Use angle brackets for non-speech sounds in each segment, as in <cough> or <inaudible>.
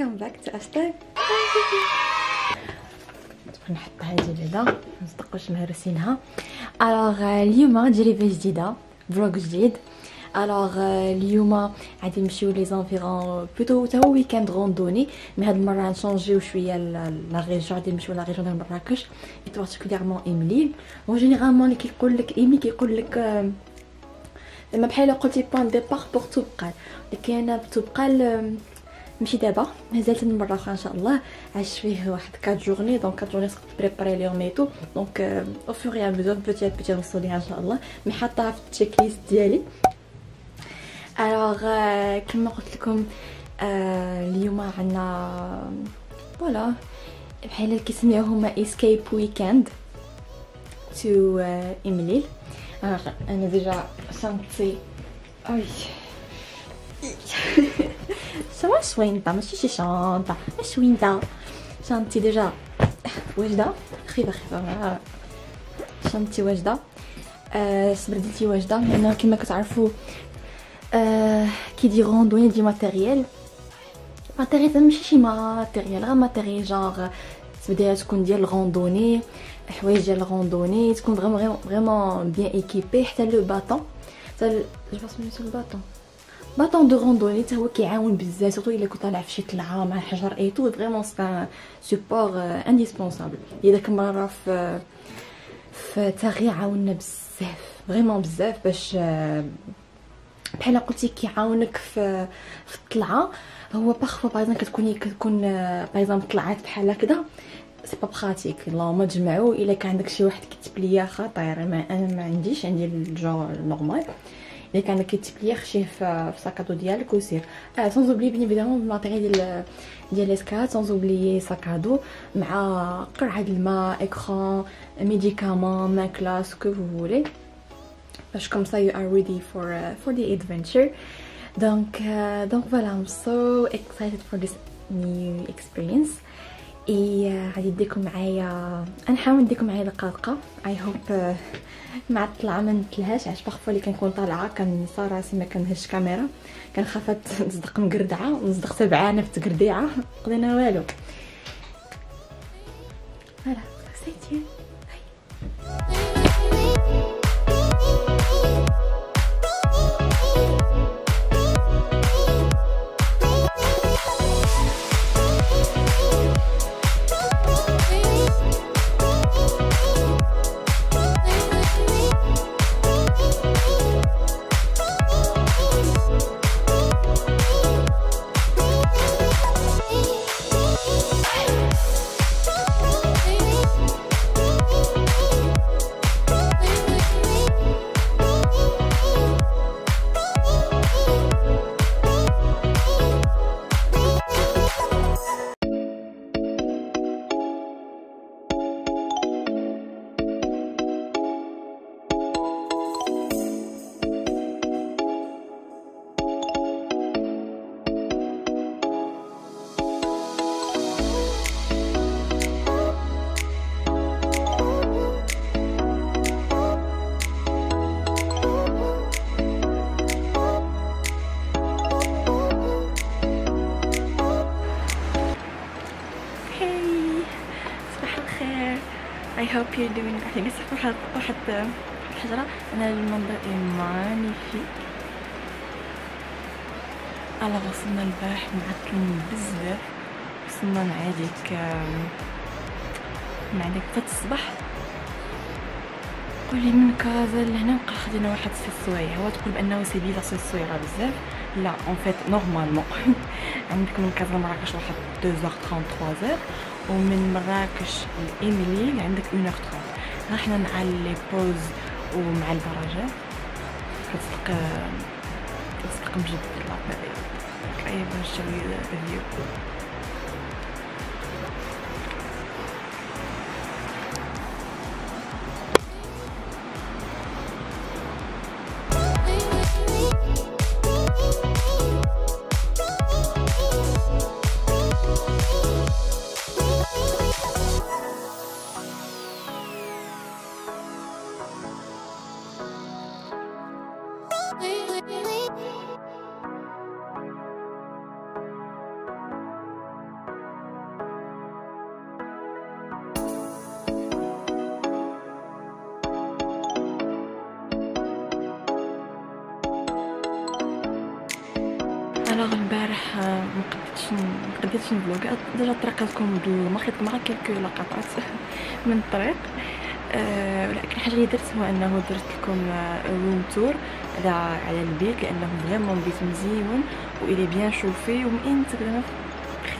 welcome back to hashtag نحط هذه بعدا ما نصدقوش مهرسينها alors اليوم غادي ريفي جديدة vlog جديد. alors اليوم غادي نمشيو les environs plutôt تا هو week-end randonnée mais هاد المرة نشونجيو شوية la région غادي نمشيو la région ديال مراكش particulièrement امليل و généralement اللي كيقول لك امليل كيقول لك زعما بحال قلتي point départ pour توبقال لكن أنا توبقال ماشي دابا. مازالت مره أخرى إن شاء الله. عشت فيه واحد 4 journées donc 4 journées خصك تبريباري ليهم et tout donc au fur et à بزاف petit à petit نوصل ان شاء الله mais حاطاها في ال check list ديالي alors كما قلت لكم اليوم عندنا voilà بحال كيسميوه هما escape weekend to امليل أنا déjà شنطتي اي سوا شوينطه ماشي شي شنطه شوينطه شنطتي déjà واجده خفيفه خفيفه شنطتي واجده آه سبرديلتي واجده لأن كما كتعرفوا آه qui dit randonnée dit matériel matériel ماشي شي matériel غير matériel genre تبدا تكون ديال ال randonnée حوايج ديال ال randonnée تكون vraiment vraiment bien équipé حتى le bâton حتى je pense le bâton bâton de randonnée حتى هو كيعاون بزاف surtout الا كنت طالع في شي طلعه مع حجر et tout vraiment c'est super indispensable داك المره في في تاغي عاوننا بزاف vraiment بزاف باش بحال قلتي كيعاونك في في الطلعه هو باغفوا باغ كتكوني كتكون باغ طلعات بحال هكذا سي با براتيك اللهم تجمعوا الا كان عندك شي واحد كيتب ليا خطير ما أنا ما عنديش عندي الجو نورمال الا كان عندك كيتب ليا خشيه في ساكادو ديالك وسير اه سون اوبلي بيان ايفيدامون الماتيريال ديال ديال ليسكات سون اوبلي ساكادو مع قرعه الماء اكران ميديكامون ماكله سكو فو فولي باش كوم سا يو ار ريدي فور فور ذا ادفنتشر دونك دونك فوالا ام سو اكسايتد فور ذيس نيو اكسبيرينس إي غادي نديكم معايا نحاول نديكم معايا دقائق I hope مع الطلعة ما نتلهاش. علاش parfois اللي كنكون طالعة كنصا راسي ما كنهش كاميرا. كنخاف تصدق مقردعه ونصدق سبعانه في تقرديعه قضينا والو. voilà c'était hope you're doing يعني لسه واحد واحد الحجرة أنا المنظر magnifique. alors وصلنا البارح معطلين بزاف. وصلنا مع ديك مع ديك فات الصباح. قولي من كازا لهنا بقى خدينا واحد ست سوايع هو تقول بأنه بيزا c'est السويعه بزاف. لا en fait normalement عندك من كازا لمراكش واحد 2 h 33 h ومن مراكش لايميلي عندك 1 h 30 ها حنا مع لي بوز ومع البراجات كتصدق كتصدق مجد لا بيريود كاين باش تشوي قدرتش نفلوغ ديجا طريقت لكم بالمخيط مع كلكو لقطات <laughs> من الطريق. أه ولكن الحاجة اللي درت هو أنه درت لكم روم تور على على البيت لأنه فريمون بيت مزيون والي بيان شوفي ومين تقدر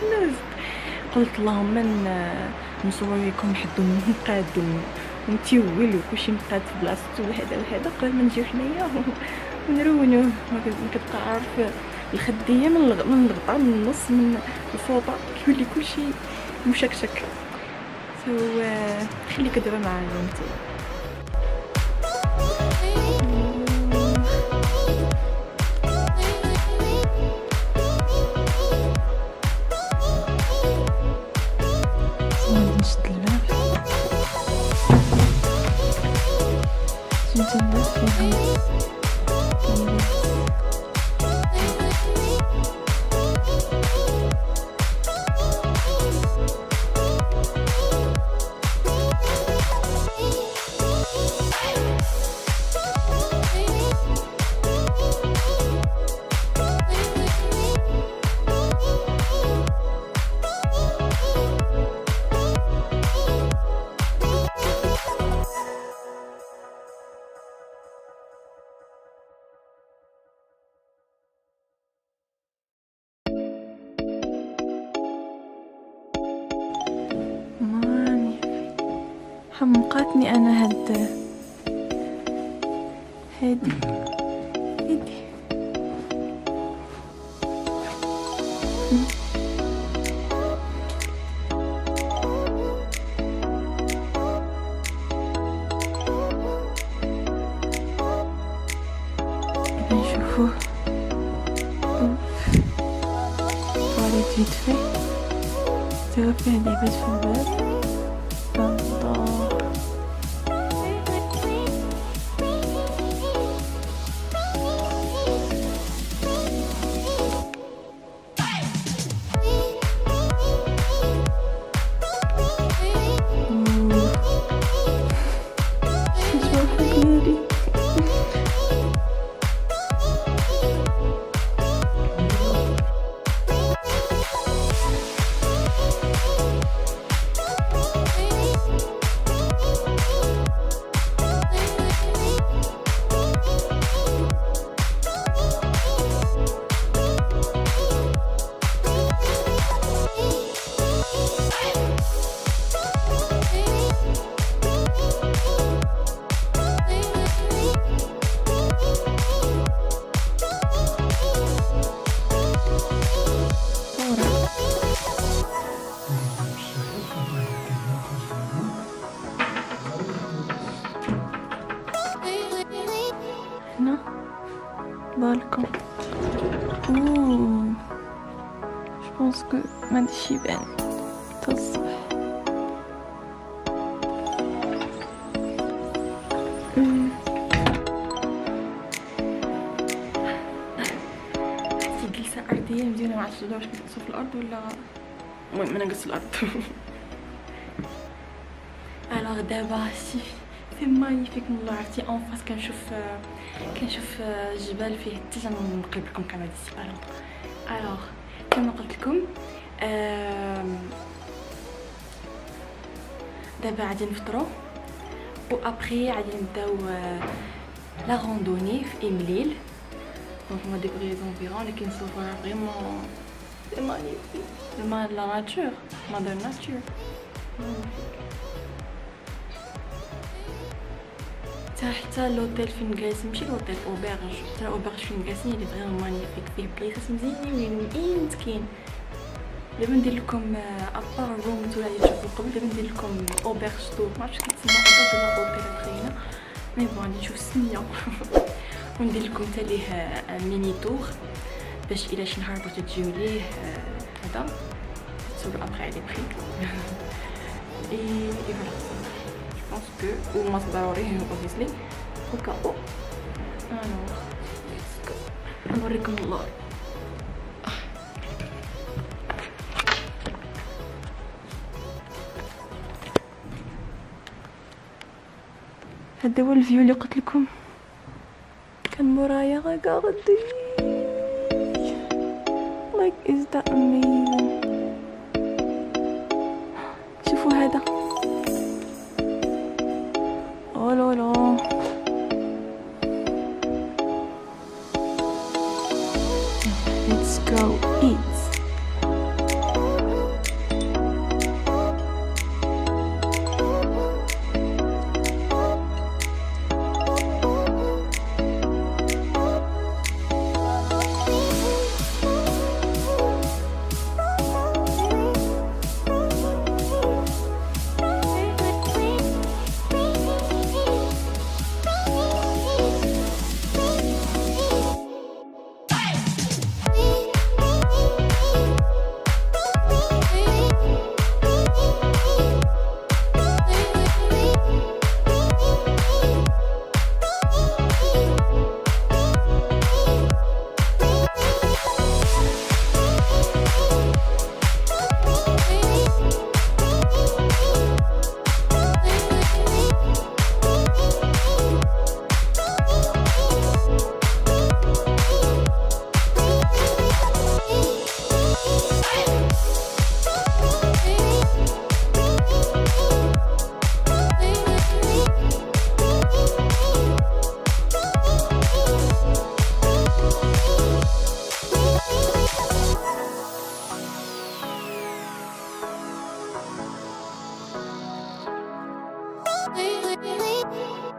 خلوز قلت اللهم نصور لكم حد مقاد ومتيول وكلشي مقاد في بلاصتو وهذا وهذا قبل ما نجيو حنايا <laughs> ونرونوه ما كتبقى عارف الخديه من من الغطاء من النص من الفوطة كيولي كلشي مشكشك. سو خليك دابا مع الرومتي 嗯。هادي جلسة أرضية واش كنجلسو في الأرض ولا؟ المهم أنا في الأرض. alors دابا c'est c'est magnifique من الله عرفتي en face كنشوف كنشوف جبال فيه حتى تنقلب لكم كاميرا ديال السبالون alors كما قلت لكم دابا غادي نفطرو و ابخي غادي نبداو la randonnée في امليل donc ما ديكوري environs لكن سوف vraiment c'est magnifique زعما la nature mother nature حتى حتى l'hôtel فين جالسين ماشي l'hôtel auberge حتى ال auberge فين جالسين اللي vraiment magnifique فيه بليسات مزيانين وين كاين دابا ندير لكم ابار روم نتوما تشوفوا قبل. دابا ندير لكم اوبيرج تور ما كيتسمى اوبيرج ولا اوبير خاينه مي بون غادي نشوف السميه <laughs> وندير لكم حتى ليه ان ميني تور باش الا شي نهار بغيتو تجيو ليه آه، هذا. تسولو ابخي على بري اي اي فوالا Je pense que ou ما ضروري où alors let's go. نوريكم اللور هذا هو الفيو اللي قلت لكم. كان مورايا regardez like is that amazing? Please.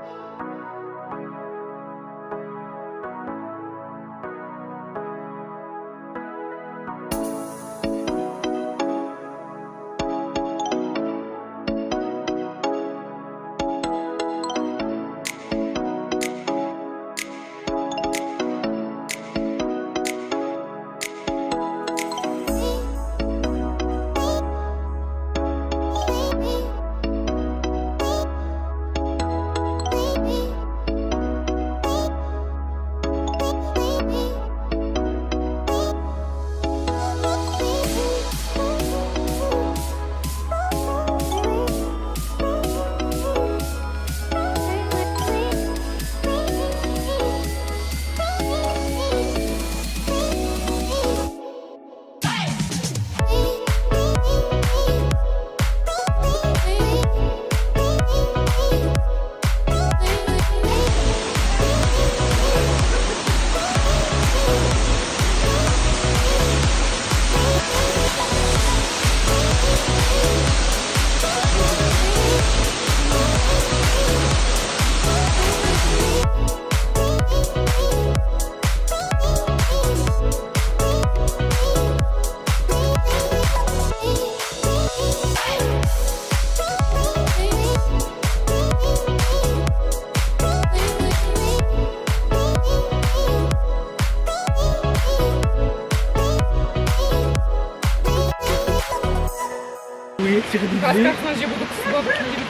خاصنا نجيبو دوك الصبابط اللي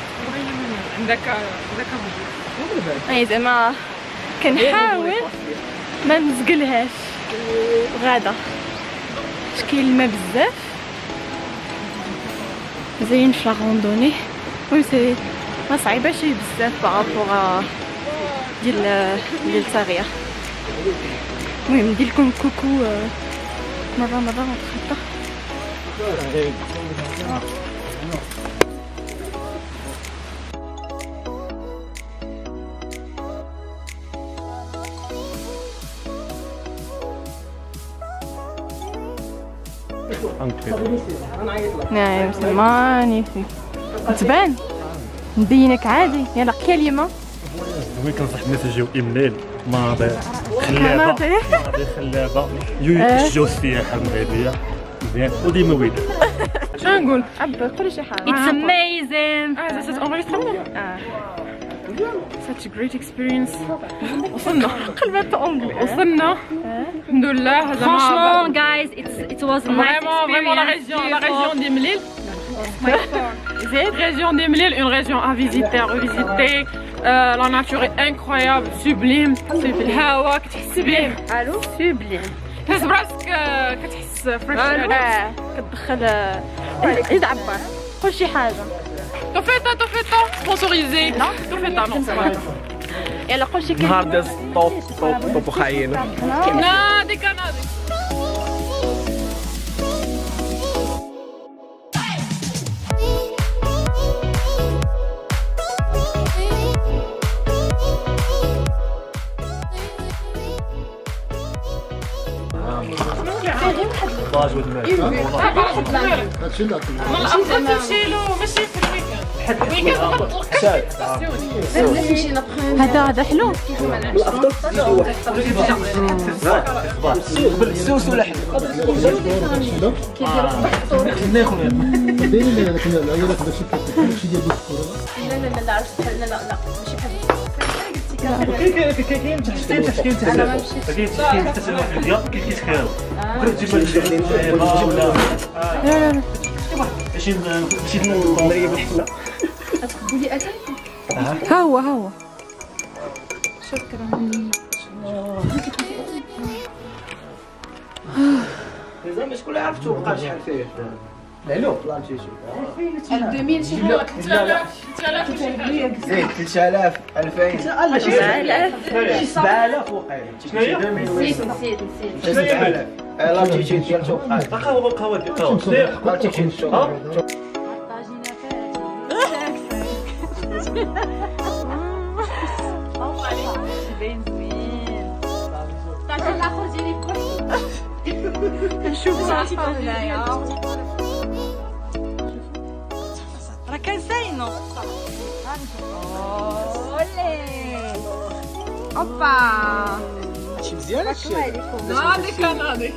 عندك عندك اي زعما كنحاول ما نزقلهاش غادا كاين الماء بزاف زين في لا روندوني المهم سي ما صعيبه شي بزاف بارابور ديال ديال تاغيا المهم ندير لكم كوكو مره مره نتخطى نعم سي مانيفيك تبان نبينك عادي. يلا كلمه وين كنصح الناس يجيو ايميل ماضي خلابة. ماضي خلابة. الجوز فيها حماديه مزيان وديما شنو نقول عبر قولي شي حاجه It's amazing. اه زعما تونغيسترمون آه. such a great experience وصلنا قلبت اونجلي وصلنا الحمد لله Franchement, guys, it's it was a nice Vraiment, vraiment la experience. région, la région des Mlil. <laughs> <laughs> région des Mlil, une région à visiter, à revisiter. Euh, la nature est incroyable, sublime. الهواء كتحس به الو سوبليم تحس براسك آه، كتحس فريش اه كتدخل آه، عيد عبر قول شي حاجة. توفيتا توفيتا سبونسوريزي. لا توفيتا نو يلا قول شي نهار داز طوب طوب طوب وخاينه نادي كنادي. هادشي اللي عطينا من الافضل تمشي له ماشي في الويكاند الويكاند تطلق هذا هذا حلو السوس ولحم باين لي انا كنا العيالات داكشي داكشي ديال الكره كاين كاين تحكيم تحكيم تسالوا كاين تحكيم تسالوا في الديار كاين كيتخيروا بغيت تجيب لا لا لا ماشي ماشي الضمريه بالحسنه ها هو ها هو زعما شكون عرف توقع شحال فيه؟ العلو بلانتي شي 2000 شي حاجة 3000 3000 شي حاجة زيد 3000 2000 لا شي 7000 وقيلا نسيت نسيت نسيت 7000 لا تيجي ديال كنساينو اوبا شي مزيان هادشي هذيك كان هذيك